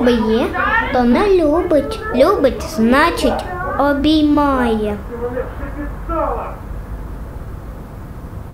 Б'є, то не любить. Любить, значить, обіймає.